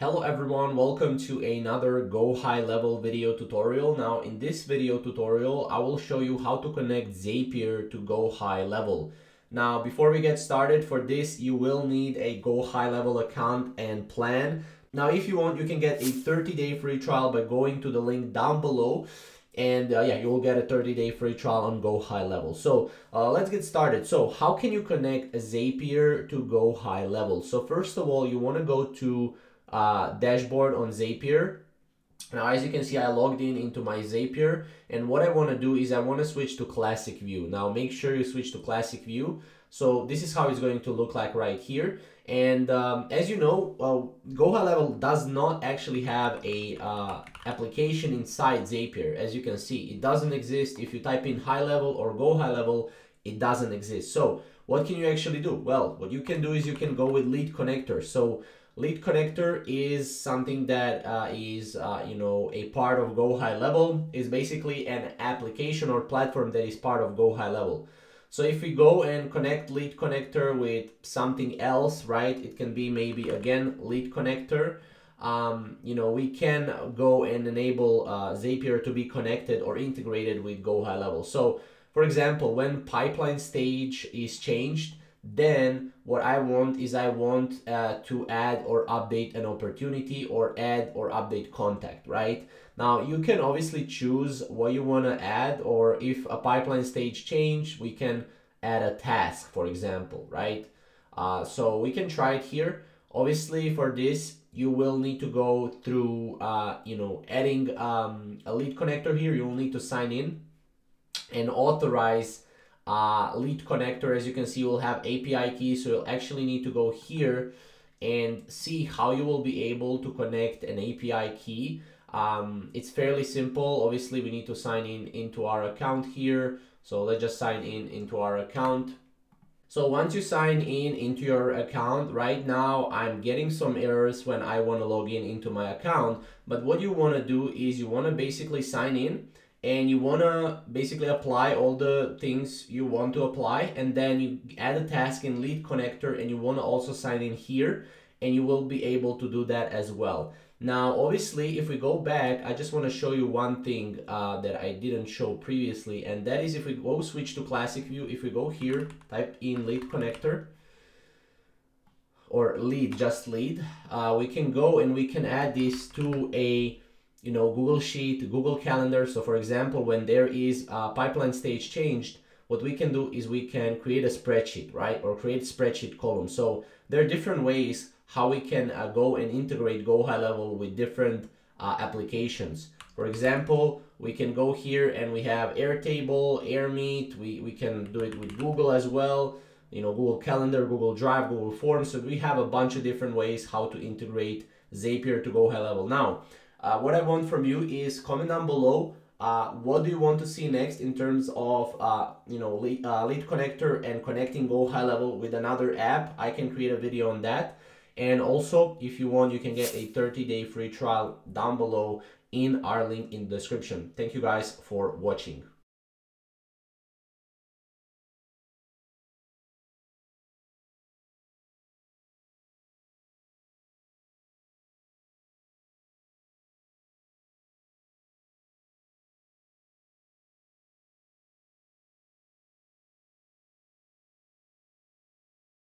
Hello everyone, welcome to another Go High Level video tutorial. Now in this video tutorial, I will show you how to connect Zapier to Go High Level. Now before we get started for this, you will need a Go High Level account and plan. Now if you want, you can get a 30 day free trial by going to the link down below and uh, yeah you will get a 30 day free trial on go high level so uh, let's get started so how can you connect zapier to go high level so first of all you want to go to uh, dashboard on Zapier. Now, as you can see, I logged in into my Zapier, and what I want to do is I want to switch to classic view. Now, make sure you switch to classic view. So this is how it's going to look like right here. And um, as you know, uh, Go High Level does not actually have a uh, application inside Zapier. As you can see, it doesn't exist. If you type in high level or Go High Level, it doesn't exist. So what can you actually do? Well, what you can do is you can go with lead connector. So lead connector is something that uh, is uh, you know a part of go high level. Is basically an application or platform that is part of go high level. So if we go and connect lead connector with something else right it can be maybe again lead connector. Um, you know we can go and enable uh, Zapier to be connected or integrated with go high level. So for example when pipeline stage is changed then what I want is I want uh, to add or update an opportunity or add or update contact, right? Now you can obviously choose what you want to add or if a pipeline stage change, we can add a task, for example, right? Uh, so we can try it here. Obviously for this, you will need to go through, uh, you know, adding um, a lead connector here. You'll need to sign in and authorize uh, lead connector, as you can see, will have API key. So you'll actually need to go here and see how you will be able to connect an API key. Um, it's fairly simple. Obviously, we need to sign in into our account here. So let's just sign in into our account. So once you sign in into your account, right now I'm getting some errors when I want to log in into my account. But what you want to do is you want to basically sign in and you want to basically apply all the things you want to apply and then you add a task in lead connector and you want to also sign in here and you will be able to do that as well. Now obviously if we go back i just want to show you one thing uh, that i didn't show previously and that is if we go switch to classic view if we go here type in lead connector or lead just lead uh, we can go and we can add this to a you know, Google Sheet, Google Calendar. So for example, when there is a pipeline stage changed, what we can do is we can create a spreadsheet, right? Or create spreadsheet column. So there are different ways how we can uh, go and integrate Go High Level with different uh, applications. For example, we can go here and we have Airtable, AirMeet. We, we can do it with Google as well. You know, Google Calendar, Google Drive, Google Forms. So we have a bunch of different ways how to integrate Zapier to Go High Level. Now, uh, what I want from you is comment down below uh, what do you want to see next in terms of uh, you know lead, uh, lead connector and connecting go high level with another app? I can create a video on that. And also if you want you can get a 30 day free trial down below in our link in the description. Thank you guys for watching